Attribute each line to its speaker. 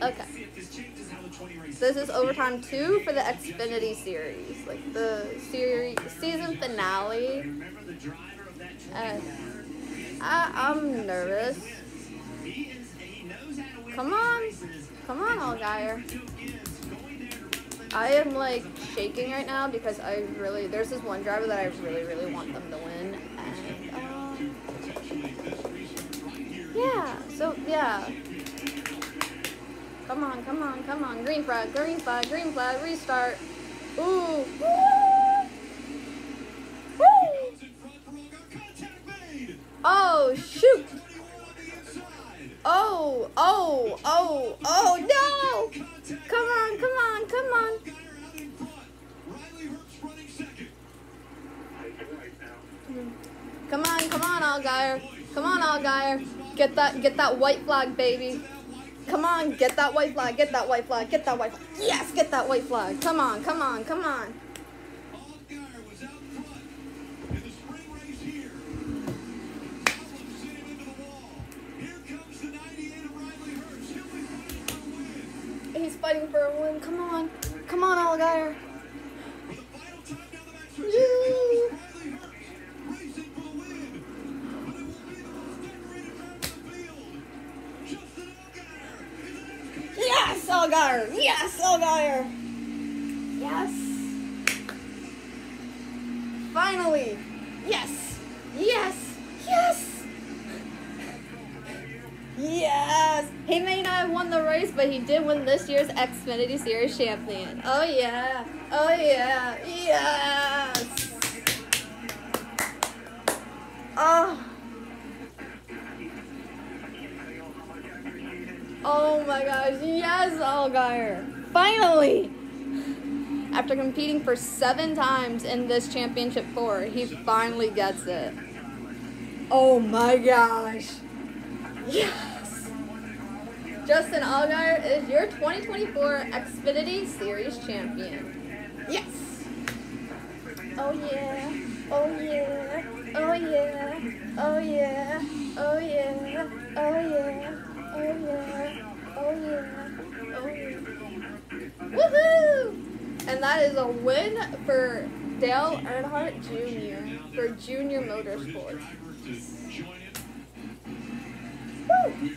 Speaker 1: Okay. This is overtime two for the Xfinity series, like the series season finale. And I, I'm nervous. Come on, come on, Allgaier. I am like shaking right now because I really there's this one driver that I really really want them to win, and um, yeah. So yeah. Come on, come on, come on. Green flag, green flag, green flag, restart. Ooh. Woo! Woo! Oh, shoot. Oh, oh, oh, oh, no. Come on, come on, come on. Come on, come on, Allgaier. Come on, Allgaier. Get that, get that white flag, baby. Come on, get that white flag, get that white flag, get that white flag. Yes, get that white flag. Come on, come on, come on. He's fighting for a win. Come on. Come on, Allgaier. Yes, Allgaier. Yes, Allgaier. Yes. Finally. Yes. Yes. Yes. Yes. He may not have won the race, but he did win this year's Xfinity Series champion. Oh yeah. Oh yeah. Oh my gosh, yes, Allgaier. Finally! After competing for seven times in this championship four, he finally gets it. Oh my gosh. Yes! Justin Allgaier is your 2024 Xfinity Series champion. Yes! Oh yeah. Oh yeah. Oh yeah. Oh yeah. Oh yeah. Oh yeah. Yeah. Oh yeah. Oh yeah. Woohoo! And that is a win for Dale Earnhardt Jr. for Junior Motorsports. Woo!